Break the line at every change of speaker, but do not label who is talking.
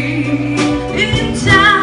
in time.